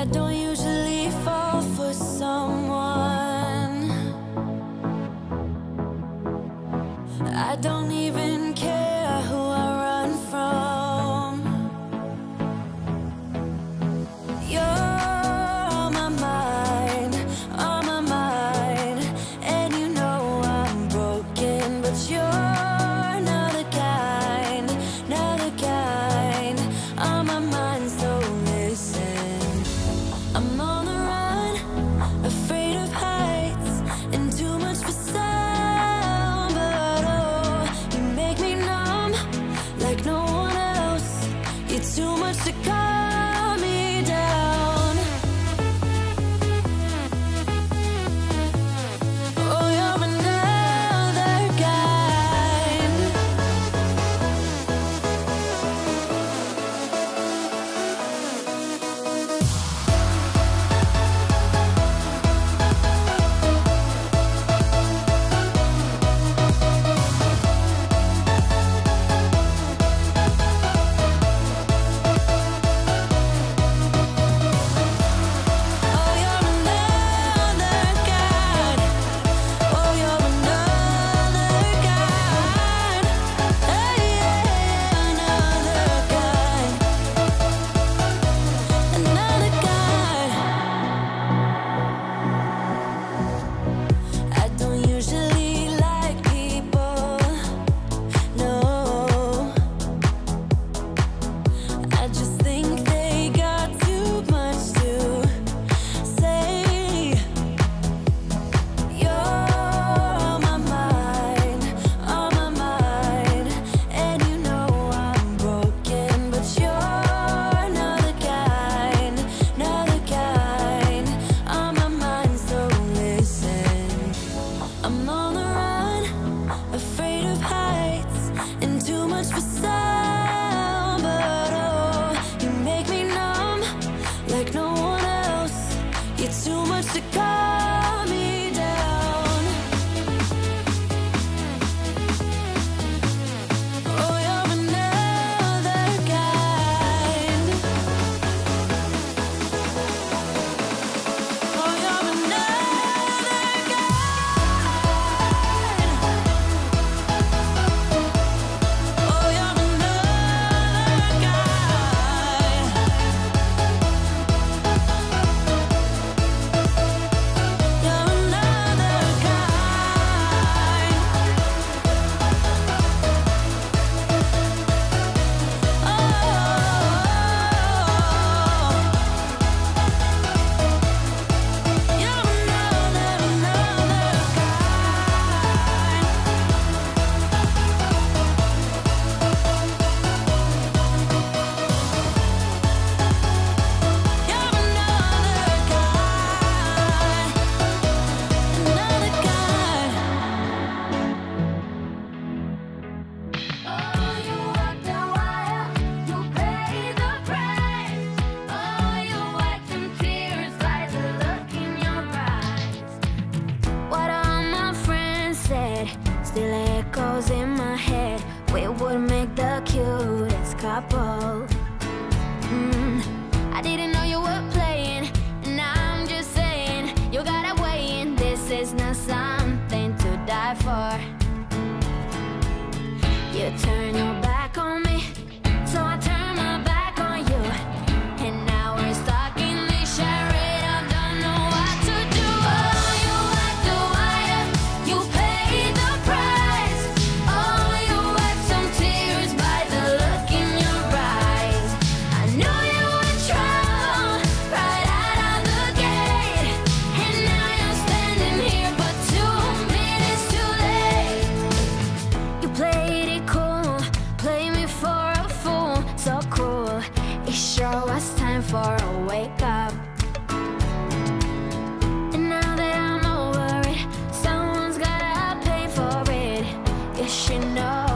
I don't usually words to come. someone else. You're too much to call. trouble. know.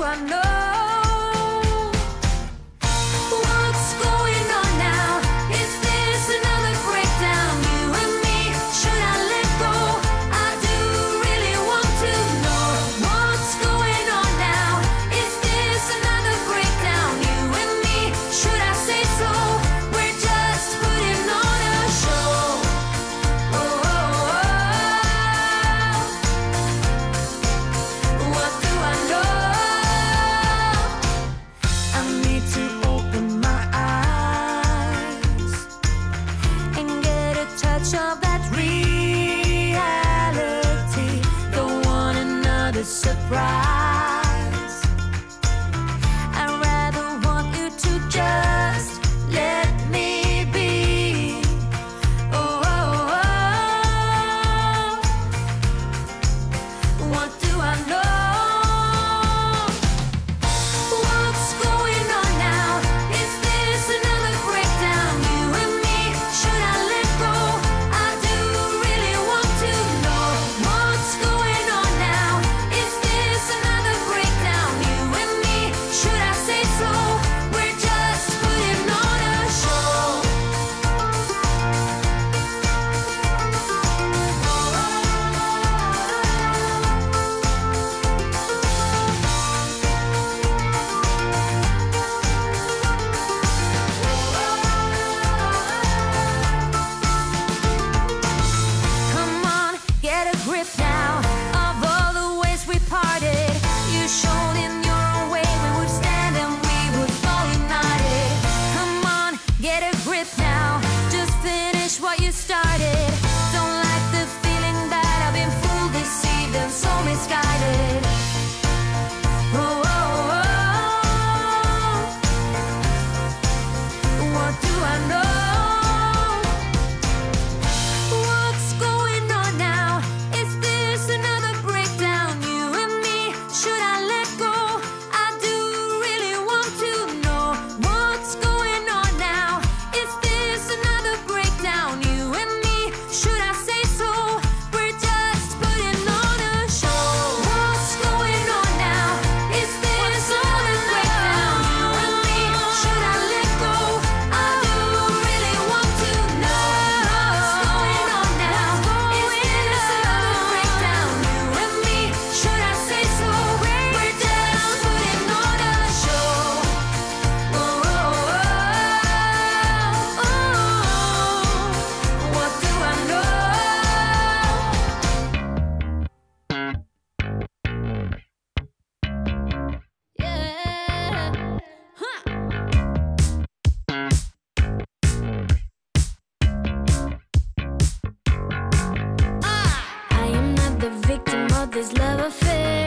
I know. Misguided. fez.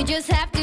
You just have to